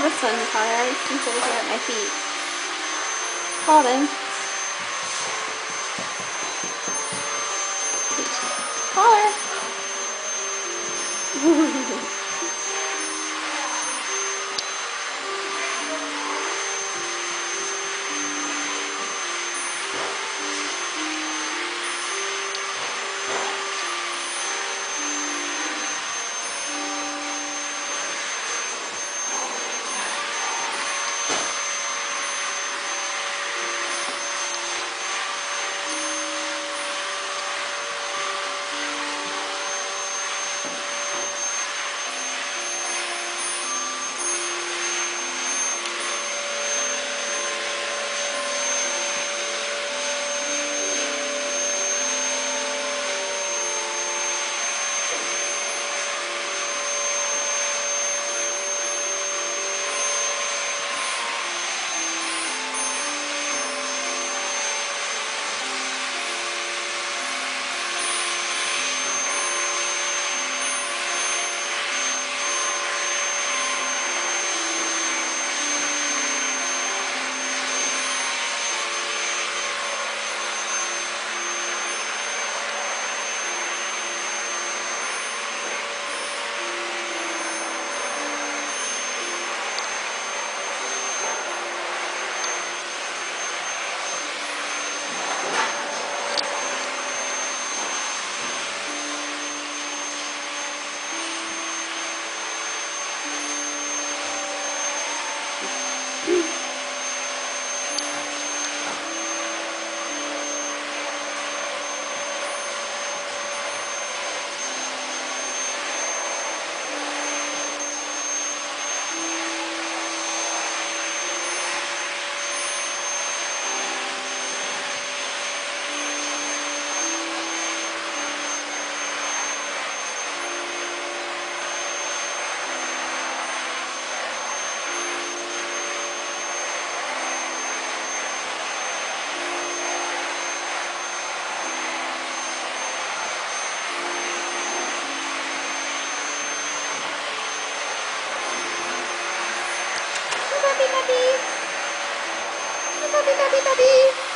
Oh, this one. Since you're looking at my feet. Call them. Call tadi. Tadi, tadi, tadi.